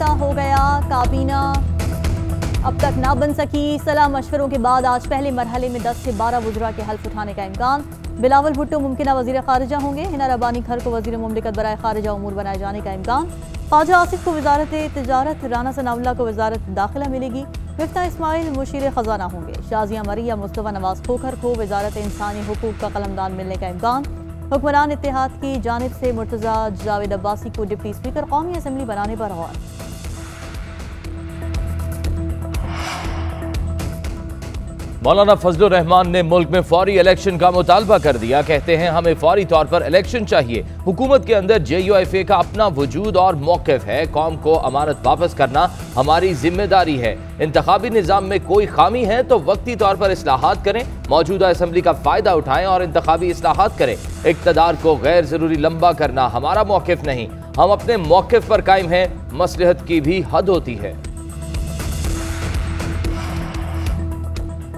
ऐसा हो गया, काबीना। अब तक ना बन सकी सलाह मशवरों के बाद आज पहले मरहले में 10 से 12 वजुरा के हल्फ उठाने का इम्कान। बिलावल भुट्टो मुमकिन वज़ीर खारजा होंगे। हिना रबानी खर को वज़ीर ममलिकत बरए खारजा उमूर बनाए जाने का इम्कान। ख्वाजा आसिफ को वजारत तजारत, राना सनाउल्ला को वजारत दाखिला मिलेगी। मिफ्ता इसमाइल, मुशीर खजाना होंगे। शाजिया मरिया, मुस्तफ़ा नवाज़ खोखर को वजारत इंसानी हकूक का कलमदान मिलने का इम्कान। हुक्मरान इतिहाद की जानब से मुर्तजा जावेद अब्बासी को डिप्टी स्पीकर कौमी असम्बली बनाने पर गौर मौलाना फजल रहमान ने मुल्क में फौरी इलेक्शन का मुतालबा कर दिया। कहते हैं, हमें फौरी तौर पर इलेक्शन चाहिए। हुकूमत के अंदर जे यू एफ़ ए का अपना वजूद और मौकफ है। कौम को अमानत वापस करना हमारी ज़िम्मेदारी है। इंतबी निज़ाम में कोई खामी है तो वक्ती तौर पर असलाहत करें, मौजूदा असम्बली का फ़ायदा उठाएँ और इंतबी असलाहत करें। इकतदार को गैर ज़रूरी लंबा करना हमारा मौकफ नहीं। हम अपने मौकफ पर कायम हैं, मसलहत की भी हद होती है।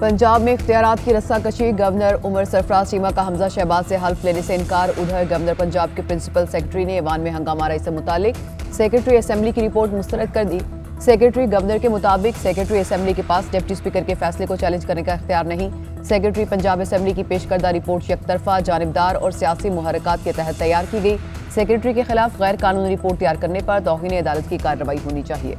पंजाब में इख्तियार की रस्साकशी गवर्नर उमर सरफराज चीमा का हमजा शहबाज से हल्फ लेने से इनकार, उधर गवर्नर पंजाब के प्रिंसिपल सेक्रेटरी ने ईवान में हंगामा रही से मुतालिक। सेक्रेटरी असम्बली की रिपोर्ट मुस्तरद कर दी। सेक्रेटरी गवर्नर के मुताबिक, सेक्रेटरी असम्बली के पास डिप्टी स्पीकर के फैसले को चैलेंज करने का इख्तियार नहीं। सेक्रेटरी पंजाब असम्बली की पेश करदा रिपोर्ट यकतरफा, जानबदार और सियासी मुहरकत के तहत तैयार की गई। सेक्रेटरी के खिलाफ गैर कानूनी रिपोर्ट तैयार करने पर तोहन अदालत की कार्रवाई होनी चाहिए।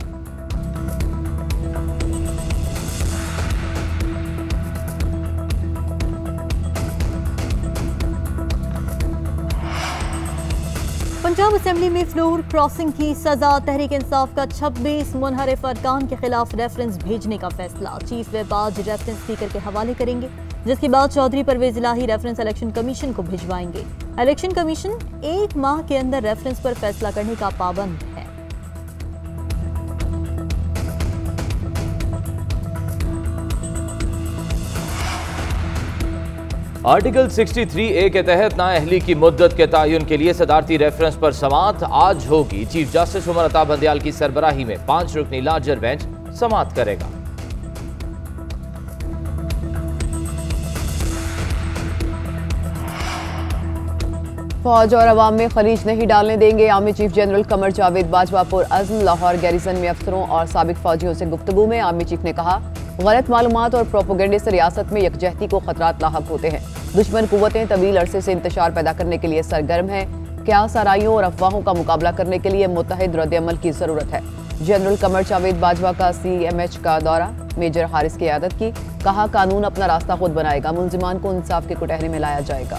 पंजाब असेंबली में फ्लोर क्रॉसिंग की सजा, तहरीक इंसाफ का 26 मुनहरफ अरकान के खिलाफ रेफरेंस भेजने का फैसला। चीफ वेब आज रेफरेंस स्पीकर के हवाले करेंगे, जिसके बाद चौधरी परवेज ही रेफरेंस इलेक्शन कमीशन को भिजवाएँगे। इलेक्शन कमीशन एक माह के अंदर रेफरेंस पर फैसला करने का पाबंद आर्टिकल 63 ए के तहत नाअहली की मुद्दत के तयन के लिए सदारती रेफरेंस पर समात आज होगी। चीफ जस्टिस उमर अता बंदयाल की सरबराही में पाँच रुकनी लार्जर बेंच समात करेगा। फौज और अवाम में खलीज नहीं डालने देंगे। Army chief general Qamar Javed बाजवापुर अजम, लाहौर गैरिजन में अफसरों और सबक फौजियों से गुफ्तु में आर्मी चीफ ने कहा, गलत मालूम और प्रोपोगंडे से रियासत में यकजहती को खतरात लाक होते हैं। दुश्मन कुतें तवील अरसे से इंतज़ार पैदा करने के लिए सरगर्म है। क्या सराइयों और अफवाहों का मुकाबला करने के लिए मुतहद रद्दमल की ज़रूरत है? जनरल कमर जावेद बाजवा का सी एम एच का दौरा, मेजर हारिस की आदत की, कहा कानून अपना रास्ता खुद बनाएगा? मुलजिमान को इंसाफ के कुटहरे में लाया जाएगा।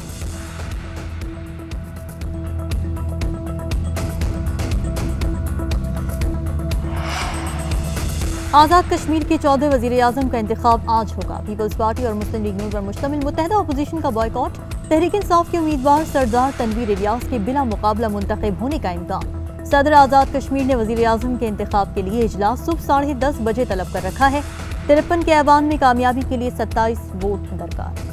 आज़ाद कश्मीर के चौदह वज़ीर अजम का इंतज़ाम आज होगा। पीपल्स पार्टी और मुस्लिम लीग नून पर मुश्तमिल मुतहदा अपोजीशन का बॉयकॉट तहरीक इंसाफ के उम्मीदवार सरदार तनवीर रियाज के बिला मुकाबला मुंतब होने का इम्कान। सदर आज़ाद कश्मीर ने वज़ीर अजम के इंतब के लिए इजलास सुबह साढ़े दस बजे तलब कर रखा है। तिरपन के ऐवान में कामयाबी के लिए सत्ताईस वोट दरकार।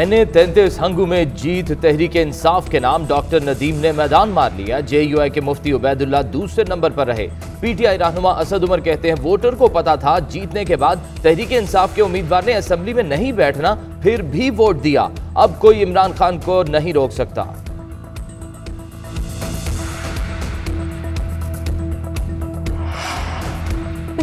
एन तैंतीस हंगू में जीत तहरीक इंसाफ के नाम डॉक्टर नदीम ने मैदान मार लिया। जे यू आई के मुफ्ती उबैदुल्ला दूसरे नंबर पर रहे। पीटीआई रहनुमा असद उमर कहते हैं, वोटर को पता था, जीतने के बाद तहरीक इंसाफ के उम्मीदवार ने असेंबली में नहीं बैठना, फिर भी वोट दिया। अब कोई इमरान खान को नहीं रोक सकता।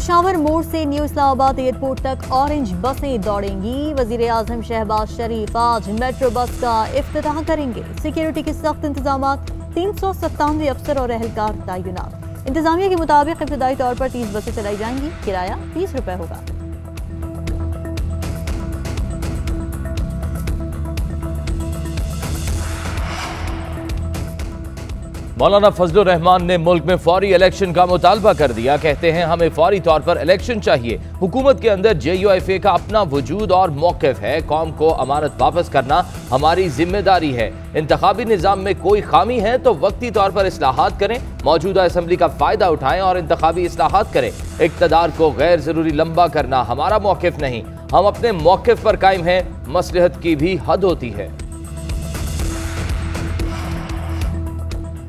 पिशावर मोड़ से न्यू इस्लामाबाद एयरपोर्ट तक ऑरेंज बसें दौड़ेंगी। वज़ीर आज़म शहबाज शरीफ आज मेट्रो बस का इफ्तः करेंगे। सिक्योरिटी के सख्त इंतज़ाम तीन सौ सत्तानवे अफसर और अहलकार तयनात इंतजामिया के मुताबिक इब्तदाई तौर पर तीस बसें चलाई जाएँगी। किराया तीस रुपये होगा। मौलाना फजल रहमान ने मुल्क में फौरी इलेक्शन का मुतालबा कर दिया। कहते हैं, हमें फौरी तौर पर इलेक्शन चाहिए। हुकूमत के अंदर जे यू एफ़ ए का अपना वजूद और मौकफ है। कौम को अमारत वापस करना हमारी ज़िम्मेदारी है। इंतबी निज़ाम में कोई खामी है तो वक्ती तौर पर असलाहत करें, मौजूदा असम्बली का फ़ायदा उठाएँ और इंतबी असलाहत करें। इकतदार को गैर ज़रूरी लंबा करना हमारा मौकफ नहीं। हम अपने मौकफ पर कायम हैं, मसलहत की भी हद होती है।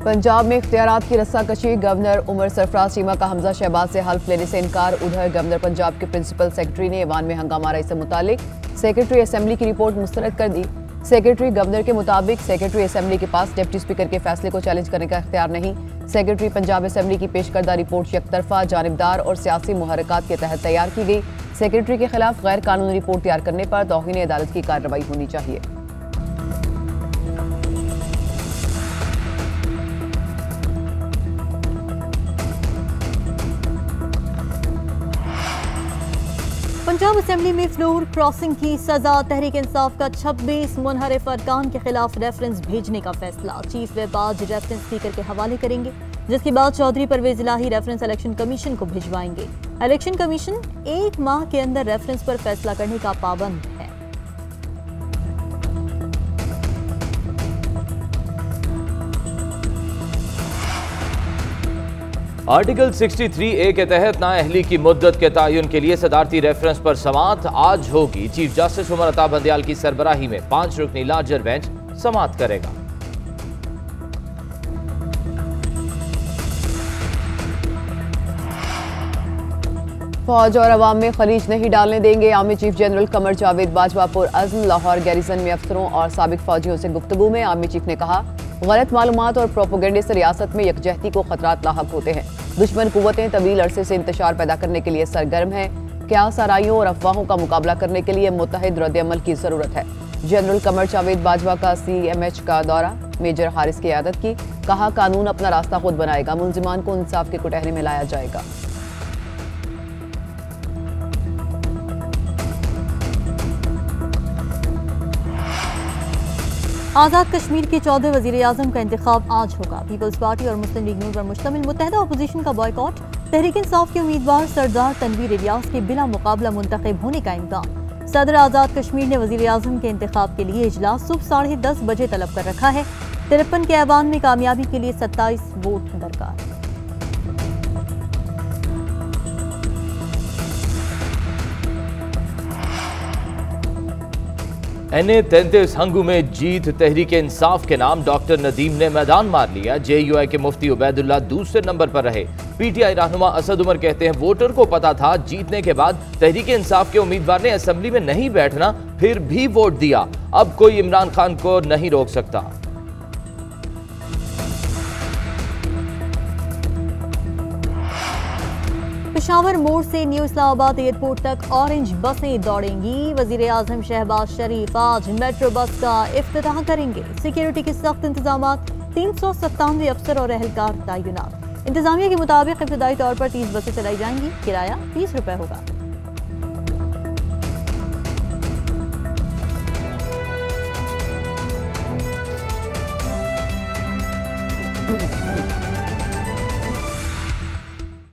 पंजाब में इख्तियार की रस्साकशी गवर्नर उमर सरफराज चीमा का हमजा शहबाज से हल्फ लेने से इनकार, उधर गवर्नर पंजाब के प्रिंसिपल सेक्रेटरी ने ईवान में हंगामा से मुतालिक। सेक्रेटरी असम्बली की रिपोर्ट मुस्तरद कर दी। सेक्रेटरी गवर्नर के मुताबिक, सेक्रेटरी असेंबली के पास डिप्टी स्पीकर के फैसले को चैलेंज करने का इख्तियार नहीं। सेक्रेटरी पंजाब असेंबली की पेश करदा रिपोर्ट यकतरफा, जानबदार और सियासी मुहरकत के तहत तैयार की गई। सेक्रेटरी के खिलाफ गैर कानूनी रिपोर्ट तैयार करने पर तोहिन अदालत की कार्रवाई होनी चाहिए। पंजाब असेंबली में फ्लोर क्रॉसिंग की सजा, तहरीक इंसाफ का 26 मुनहरफ अरकान के खिलाफ रेफरेंस भेजने का फैसला। चीफ वेब आज रेफरेंस स्पीकर के हवाले करेंगे, जिसके बाद Chaudhry Parvez Elahi reference election commission को भिजवाएँगे। इलेक्शन कमीशन एक माह के अंदर रेफरेंस पर फैसला करने का पाबंद। आर्टिकल 63 ए के तहत नाअहली की मुद्दत के तयन के लिए सदारती रेफरेंस पर समात आज होगी। चीफ जस्टिस उमर अता बंदयाल की सरबराही में पाँच रुकनी लार्जर बेंच समात करेगा। फौज और अवाम में खलीज नहीं डालने देंगे। Army chief general Qamar Javed बाजवापुर अज़म लाहौर, गैरिसन में अफसरों और सबक फौजियों से गुफ्तगू में आर्मी चीफ ने कहा। गलत मालूम और प्रोपोगंडे से रियासत में यकजहती को खतरात लाक होते हैं। दुश्मन कुतें तवील अरसे से इंतशार पैदा करने के लिए सरगर्म है। क्या सराइयों और अफवाहों का मुकाबला करने के लिए मुतहद रद्दमल की ज़रूरत है? जनरल कमर जावेद बाजवा का सी एम एच का दौरा, मेजर हारिस की आदत की, कहा कानून अपना रास्ता खुद बनाएगा, मुलजिमान को इंसाफ के कुटहरे में लाया जाएगा। आज़ाद कश्मीर के चौदह वज़ीर अजम का इंतबाब आज होगा। पीपल्स पार्टी और मुस्लिम लीग नून पर मुश्तमिल मुतहदा अपोजिशन का बॉयकॉट तहरीक इंसाफ के उम्मीदवार सरदार तनवीर रियाज के बिला मुकाबला मुंतब होने का इम्कान। सदर आज़ाद कश्मीर ने वज़ीर अजम के इंतब के लिए इजलास सुबह साढ़े दस बजे तलब कर रखा है। तिरपन के ऐवान में कामयाबी के लिए सत्ताईस वोट दरकार। एन तैंतीस हंगू में जीत, तहरीक इंसाफ के नाम, डॉक्टर नदीम ने मैदान मार लिया। जे यू आई के मुफ्ती उबैदुल्ला दूसरे नंबर पर रहे। पीटीआई रहनुमा असद उमर कहते हैं, वोटर को पता था, जीतने के बाद तहरीक इंसाफ के उम्मीदवार ने असेंबली में नहीं बैठना, फिर भी वोट दिया। अब कोई इमरान खान को नहीं रोक सकता। पिशावर मोड़ से न्यू इस्लामाबाद एयरपोर्ट तक ऑरेंज बसें दौड़ेंगी। वज़ीर आज़म शहबाज शरीफ आज मेट्रो बस का इफ्तः करेंगे। सिक्योरिटी के सख्त इंतज़ाम तीन सौ सत्तानवे अफसर और अहलकार तैनात। इंतजामिया के मुताबिक इब्तदाई तौर पर तीस बसें चलाई जाएँगी। किराया तीस रुपए होगा।